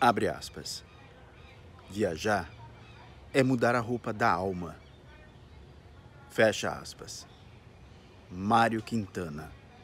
Abre aspas. Viajar é mudar a roupa da alma. Fecha aspas. Mário Quintana